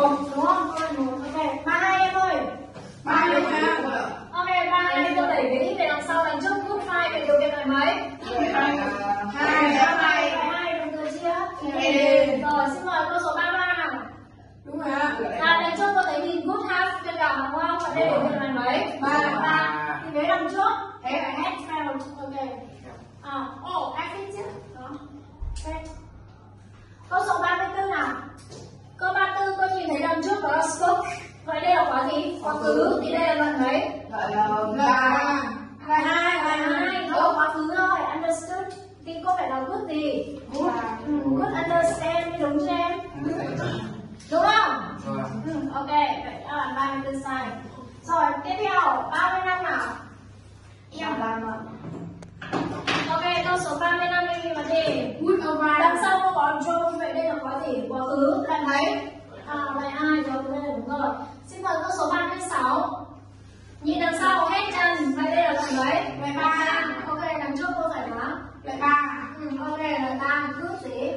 một đúng không? Con một. Ok, ba hai em ơi. Ba hai em Ok, ba hai em có thể nghĩ về đằng sau đằng trước group hai về điều kiện là mấy? Hai. Hai. Hai. Hai. Đồng thời chia. Rồi, xin mời cô số ba khứ thì đây là lần mấy Gọi là ba bài hai bài hai nó là quá khứ thôi understood. Thì có phải là good gì? Good. Ừ, good understand đúng chưa em? Đúng không? Ừ, ok. Vậy đó là 34 sai. Rồi tiếp theo 35 nào? Em làm mà ok câu số 35 đấy. Loại 3. Ok, đằng trước cô giải mã. Loại 3. Ừ, ok, loại 3 cứ thế.